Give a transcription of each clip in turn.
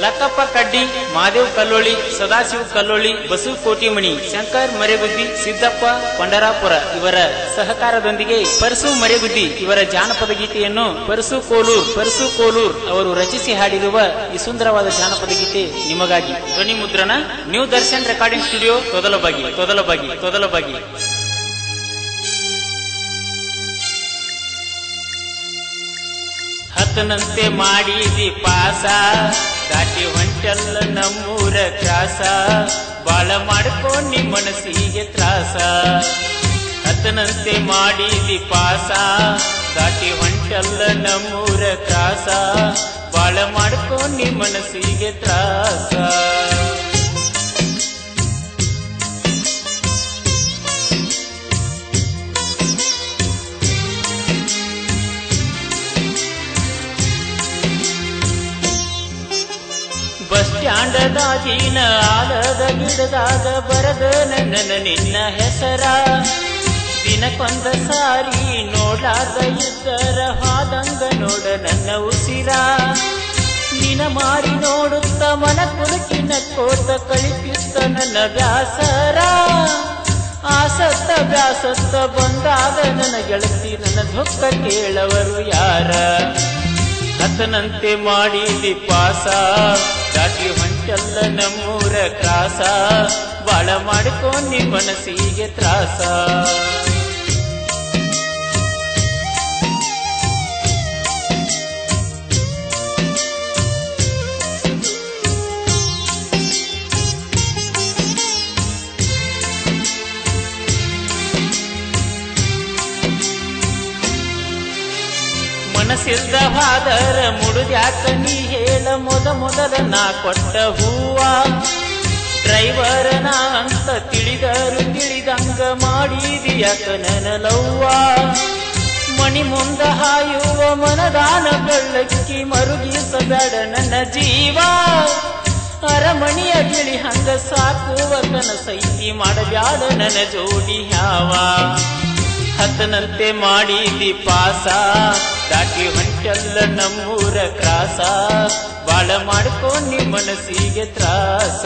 ಲಕ್ಕಪ್ಪ ಕಡ್ಡಿ, ಮಾದೇವ್ ಕಲ್ಲೋಳಿ, ಸದಾಶಿವ ಕಲ್ಲೋಳಿ ಬಸು ಕೋಟಿಮಣಿ, ಶಂಕರ್ ಮರೆಗುದ್ದಿ, ಸಿದ್ದಪ್ಪ ಪಂಡರಾಪುರ ಇವರ ಸಹಕಾರದೊಂದಿಗೆ ಪರಸು ಮರೆಗುದ್ದಿ ಇವರ ಜಾನಪದ ಗೀತೆಯನ್ನು ಪರಸು ಕೋಲೂರ್ ಪರಸು ಕೋಲೂರ್ ಅವರು ರಚಿಸಿ ಹಾಡಿರುವ ಈ ಸುಂದರವಾದ ಜಾನಪದ ಗೀತೆ ನಿಮಗಾಗಿ. ಧ್ವನಿ ಮುದ್ರಣ, ನ್ಯೂ ದರ್ಶನ್ ರೆಕಾರ್ಡಿಂಗ್ ಸ್ಟುಡಿಯೋ, ತೊದಲಬಾಗಿ ತೊದಲಬಾಗಿ ತೊದಲಬಾಗಿ. ಹತ್ತನಂತೆ ಮಾಡಿದಿ ಪಾಸ. ದಾಟಿ ಹೊಂಟಲ್ಲ ನಮ್ಮೂರ ಕ್ರಾಸ ಬಾಳ ನಿಮ್ಮ ಮನಸ್ಸಿಗೆ ತ್ರಾಸ. ಹತ್ತನಂತೆ ಮಾಡಿದಿ ಪಾಸ. ದಾಟಿ ಹೊಂಟಲ್ಲ ನಮ್ಮೂರ ಕ್ರಾಸ ಬಾಳ ನಿಮ್ಮ ಮನಸ್ಸಿಗೆ ತ್ರಾಸ. ಸ್ಟ್ಯಾಂಡದಾಗಿನ ಆಲದ ಗಿಡದಾಗ ಬರದ ನನ್ನ ನಿನ್ನ ಹೆಸರ. ದಿನಕ್ಕೊಂದ ಸಾರಿ ನೋಡಾದ ಇದ್ದರ ಹಾದಂಗ ನೋಡ ನನ್ನ ಉಸಿರ. ನಿನ ಮಾರಿ ನೋಡುತ್ತ ಮನ ಕುಲುಕಿನ ಕೋತ ಕಳಿಸುತ್ತ ನನ್ನ ಬ್ಯಾಸರ ಆಸತ್ತ ಬ್ಯಾಸತ್ತ ಬಂದಾಗ ನನ್ನ ಗೆಳತಿ ನನ್ನ ದುಃಖ ಕೇಳವರು ಯಾರ? ಕಥನಂತೆ ಮಾಡಿದಿ ಪಾಸ. ನಮ್ಮೂರ ಕ್ರಾಸ ಬಾಳ ಮಾಡ್ಕೊಂಡಿ ಮನಸ್ಸಿಗೆ ತ್ರಾಸ. ಮನಸ್ಸಿಲ್ದ ಹಾದರ ಮುಡುದ್ಯಾಕ ನೀ ಹೇಳ ಮೊದ ಮೊದಲ ನಾ ಕೊಟ್ಟ ಹೂವ. ಡ್ರೈವರ್ ನಾ ಅಂತ ತಿಳಿದರು, ತಿಳಿದಂಗ ಮಾಡಿದಿಯಾಕ ನನಲವ್ವ. ಲವ್ವ ಮಣಿ ಮುಂದ ಹಾಯುವ ಮನದಾನ ಬೆಳ್ಳಕ್ಕಿ ಮರುಗಿಸಬೇಡ ನನ್ನ ಜೀವ. ಅರಮಣಿಯ ಗಿಳಿ ಹಂಗ ಸಾಕುವ ಕನಸೈತಿ ಮಾಡಬ್ಯಾಡ ನನ್ನ ಜೋಡಿ ಯಾವ ಹತ್ತನಂತೆ ಮಾಡಿದಿ ಪಾಸ. ದಾಟಿ ಹೊಂಟಲ್ಲ ನಮ್ಮೂರ ಕ್ರಾಸ. ಬಾಳ ಮಾಡ್ಕೊಂಡಿ ಮನಸ್ಸಿಗೆ ತ್ರಾಸ.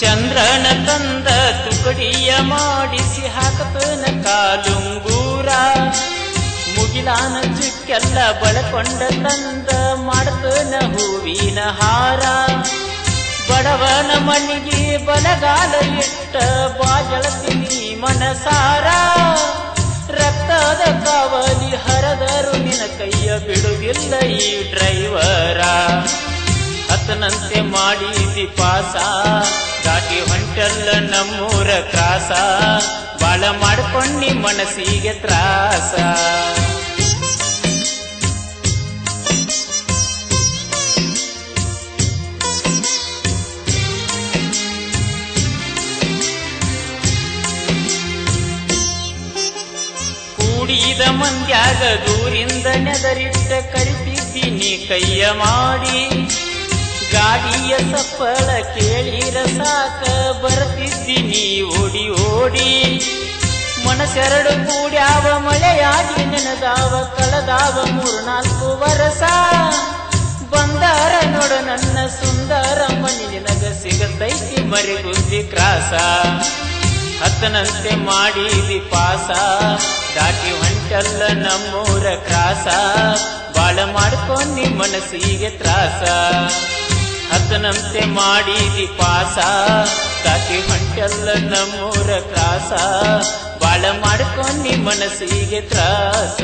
ಚಂದ್ರನ ತಂದ ತುಕಡಿಯ ಮಾಡಿಸಿ ಹಾಕತನ ಕಾಲುಂಗೂರ. ಮುಗಿಲಾನ ಚಿಕ್ಕೆಲ್ಲ ಬಳಕೊಂಡ ತಂದ ಮಾಡ್ತನ ಹೂವಿನ ಹಾರ. ಬಡವನ ಮಣ್ಣಿಗೆ ಬಲಗಾಲ ಇಟ್ಟ ಬಾಜಳತಿನಿ ಮನಸಾರ. ರಕ್ತದ ಕಾವಲಿ ಹರದರು ನಿನ ಕೈಯ ಬಿಡುವಿಲ್ಲ ಈ ಡ್ರೈವರ. ಹತ್ತನಂತೆ ಮಾಡಿದಿ ಪಾಸ ದಾಟಿ ಹೊಂಟಲ್ಲ ನಮ್ಮೂರ ಕ್ರಾಸ. ಬಾಳ ಮಾಡ್ಕೊಂಡಿ ಮನಸ್ಸಿಗೆ ತ್ರಾಸ. ಕೂಡಿದ ಮಂದ್ಯಾಗ ದೂರಿಂದ ನೆದರಿಟ್ಟ ಕರಿತಿದ್ದೀನಿ ಕೈಯ ಮಾಡಿ. ಗಾಡಿಯ ಸಪ್ಪಳ ಕೇಳಿರ ಸಾಕ ಬರ್ತಿದ್ದೀನಿ ಓಡಿ ಓಡಿ. ಮನಸ್ಸೆರಡು ಕೂಡ್ಯಾವ ಮಳೆಯಾಗಿ ನೆನದಾವ, ಕಳದಾವ ಮೂರ್ನಾಲ್ಕು ವರಸ. ಬಂದಾರ ನೋಡ ನನ್ನ ಸುಂದರ ಮನಿ ನಿನಗ ಸಿಗತೈತಿ ಮರಿಗುದ್ದಿ ಕ್ರಾಸ. ಹತ್ತನಂತೆ ಮಾಡಿದಿ ಪಾಸ. ದಾಟಿ ಹೊಂಟಲ್ಲ ನಮ್ಮೂರ ಕ್ರಾಸ. ಬಾಳ ಮಾಡ್ಕೊಂಡಿ ಮನಸ್ಸಿಗೆ ತ್ರಾಸ. ಹತ್ತನಂತೆ ಮಾಡಿದಿ ಪಾಸ. ದಾಟಿ ಹೊಂಟಲ್ಲ ನಮ್ಮೂರ ಕ್ರಾಸ. ಬಾಳ ಮಾಡ್ಕೊಂಡಿ ಮನಸ್ಸಿಗೆ ತ್ರಾಸ.